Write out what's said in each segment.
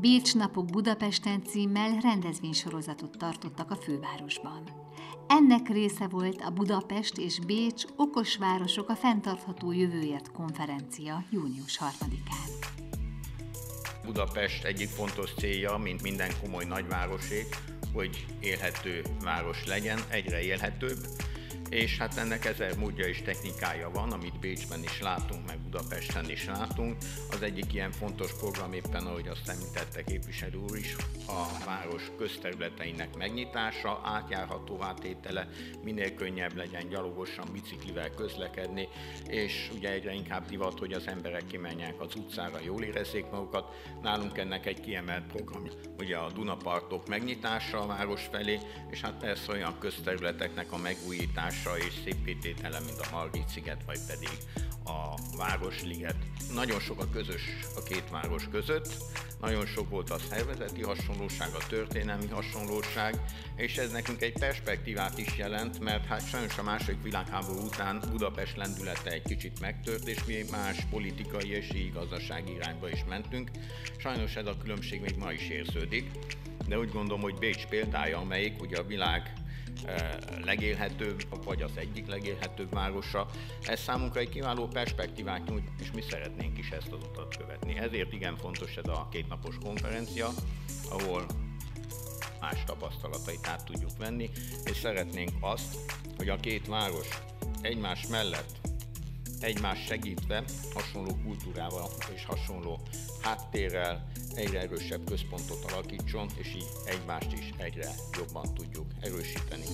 Bécs napok Budapesten címmel rendezvénysorozatot tartottak a fővárosban. Ennek része volt a Budapest és Bécs Okos Városok a fenntartható jövőért konferencia június 3-án. Budapest egyik fontos célja, mint minden komoly nagyvárosé, hogy élhető város legyen, egyre élhetőbb, és hát ennek ezer módja és technikája van, amit Bécsben is látunk, meg Budapesten is látunk. Az egyik ilyen fontos program éppen, ahogy azt említette képviselő úr is, a város közterületeinek megnyitása, átjárható átétele, minél könnyebb legyen gyalogosan, biciklivel közlekedni, és ugye egyre inkább divat, hogy az emberek kimenjenek az utcára, jól érezzék magukat. Nálunk ennek egy kiemelt program, ugye a Dunapartok megnyitása a város felé, és hát persze olyan közterületeknek a megújítása, megújítása és szépítétele, mint a Margit sziget, vagy pedig a Városliget. Nagyon sok a közös a két város között, nagyon sok volt a szervezeti hasonlóság, a történelmi hasonlóság, és ez nekünk egy perspektívát is jelent, mert hát sajnos a második világháború után Budapest lendülete egy kicsit megtört, és mi más politikai és gazdasági irányba is mentünk. Sajnos ez a különbség még ma is érződik, de úgy gondolom, hogy Bécs példája, amelyik ugye a világ legélhetőbb, vagy az egyik legélhetőbb városa. Ez számunkra egy kiváló perspektívát nyújt, és mi szeretnénk is ezt az utat követni. Ezért igen fontos ez a kétnapos konferencia, ahol más tapasztalatait át tudjuk venni, és szeretnénk azt, hogy a két város egymás mellett egymás segítve, hasonló kultúrával és hasonló háttérrel egyre erősebb központot alakítson, és így egymást is egyre jobban tudjuk erősíteni.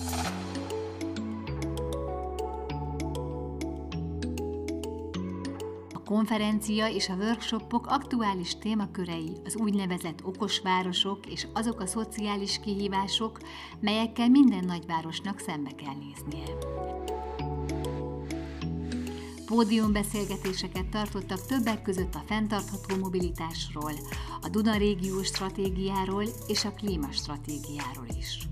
Konferencia és a workshopok aktuális témakörei az úgynevezett okos városok és azok a szociális kihívások, melyekkel minden nagyvárosnak szembe kell néznie. Pódiumbeszélgetéseket tartottak többek között a fenntartható mobilitásról, a Duna régió stratégiáról és a klímastratégiáról is.